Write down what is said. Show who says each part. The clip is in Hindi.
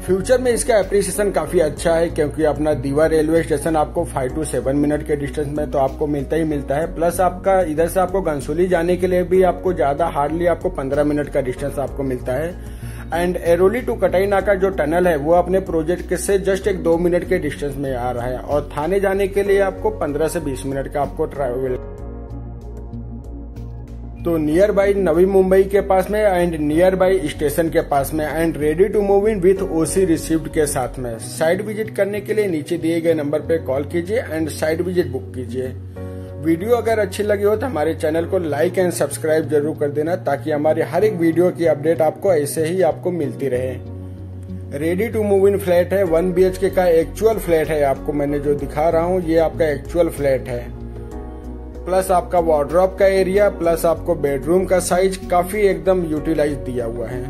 Speaker 1: फ्यूचर में इसका अप्रिसिएशन काफ़ी अच्छा है, क्योंकि अपना दीवा रेलवे स्टेशन आपको फाइव टू सेवन मिनट के डिस्टेंस में तो आपको मिलता ही मिलता है। प्लस आपका इधर से आपको गंसोली जाने के लिए भी आपको ज़्यादा हार्डली आपको पंद्रह मिनट का डिस्टेंस आपको मिलता है। एंड एरोली टू कटाईना का जो टनल है, वो अपने प्रोजेक्ट से जस्ट एक दो मिनट के डिस्टेंस में आ रहा है। और थाने जाने के लिए आपको पंद्रह से बीस मिनट का आपको ट्रैवल तो नियर बाई नवी मुंबई के पास में एंड नियर बाई स्टेशन के पास में and ready to move in with OC received के साथ में। साइट विज़िट करने के लिए नीचे दिए गए नंबर पे कॉल कीजिए एंड साइट विज़िट बुक कीजिए। वीडियो अगर अच्छी लगी हो तो हमारे चैनल को लाइक एंड सब्सक्राइब ज़रूर कर देना ताकि हमारे हर एक वीडियो की अपडेट आपको ऐसे ही आपको मिलती रहे। Ready to move in flat है। वन बी का एक्चुअल फ्लैट है। आपको मैंने जो दिखा रहा हूँ, ये आपका एक्चुअल फ्लैट है। प्लस आपका वार्ड्रॉप का एरिया प्लस आपको बेडरूम का साइज़ काफ़ी एकदम यूटिलाइज दिया हुआ है।